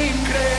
increíble.